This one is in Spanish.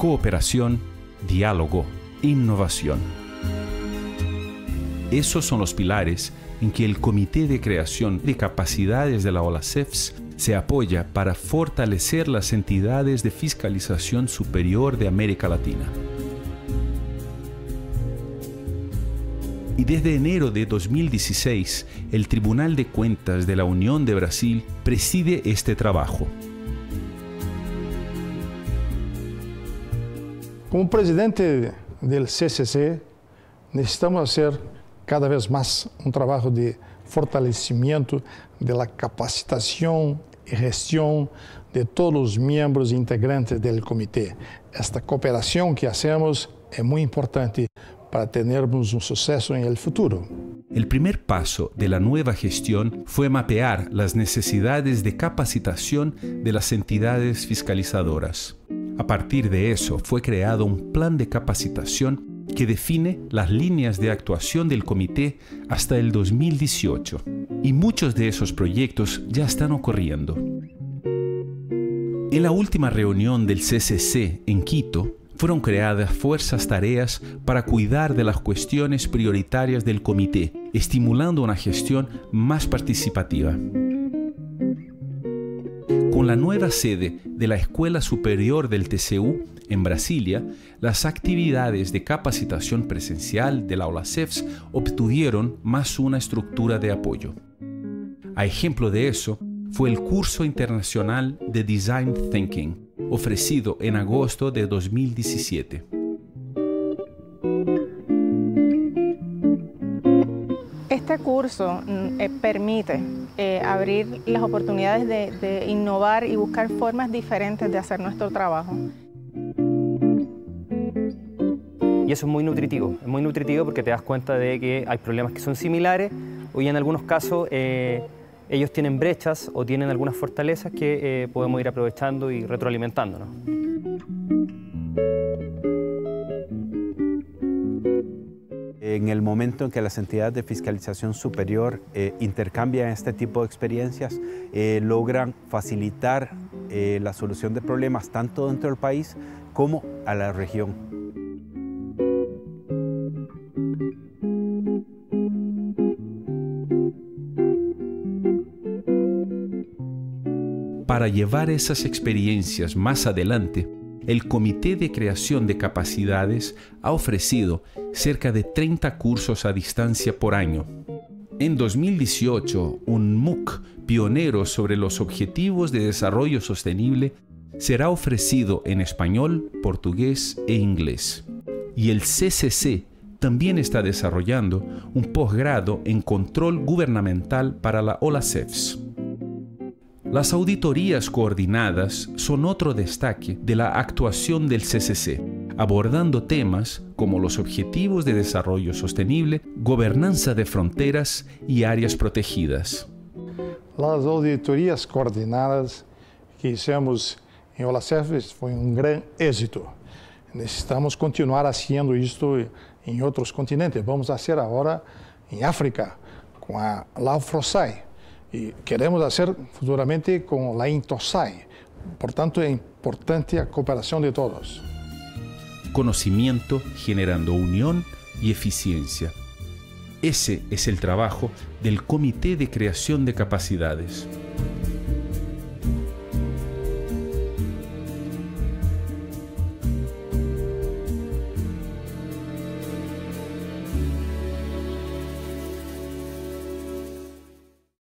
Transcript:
cooperación, diálogo, innovación. Esos son los pilares en que el Comité de Creación de Capacidades de la OLACEFS se apoya para fortalecer las entidades de fiscalización superior de América Latina. Y desde enero de 2016, el Tribunal de Cuentas de la Unión de Brasil preside este trabajo. Como presidente del CCC, necesitamos hacer cada vez más un trabajo de fortalecimiento de la capacitación y gestión de todos los miembros integrantes del comité. Esta cooperación que hacemos es muy importante para tenermos un suceso en el futuro. El primer paso de la nueva gestión fue mapear las necesidades de capacitación de las entidades fiscalizadoras. A partir de eso fue creado un plan de capacitación que define las líneas de actuación del comité hasta el 2018. Y muchos de esos proyectos ya están ocurriendo. En la última reunión del CCC en Quito, fueron creadas fuerzas tareas para cuidar de las cuestiones prioritarias del comité, estimulando una gestión más participativa. Con la nueva sede de la Escuela Superior del TCU en Brasilia, las actividades de capacitación presencial de la OLACEFS obtuvieron más una estructura de apoyo. A ejemplo de eso fue el curso internacional de Design Thinking, ofrecido en agosto de 2017. Este curso mm, eh, permite eh, abrir las oportunidades de, de innovar y buscar formas diferentes de hacer nuestro trabajo. Y eso es muy nutritivo, es muy nutritivo porque te das cuenta de que hay problemas que son similares o en algunos casos eh, ellos tienen brechas o tienen algunas fortalezas que eh, podemos ir aprovechando y retroalimentándonos. En el momento en que las entidades de fiscalización superior eh, intercambian este tipo de experiencias, logran facilitar la solución de problemas tanto dentro del país como a la región. Para llevar esas experiencias más adelante, el Comité de Creación de Capacidades ha ofrecido cerca de 30 cursos a distancia por año. En 2018, un MOOC pionero sobre los Objetivos de Desarrollo Sostenible será ofrecido en español, portugués e inglés. Y el CCC también está desarrollando un posgrado en control gubernamental para la OLACEFS. Las auditorías coordinadas son otro destaque de la actuación del CCC, abordando temas como los objetivos de desarrollo sostenible, gobernanza de fronteras y áreas protegidas. Las auditorías coordinadas que hicimos en OLACEF fue un gran éxito. Necesitamos continuar haciendo esto en otros continentes. Vamos a hacer ahora en África con la LAUFROSAI y queremos hacer futuramente con la INTOSAI. Por tanto, es importante la cooperación de todos. Conocimiento generando unión y eficiencia. Ese es el trabajo del Comité de Creación de Capacidades.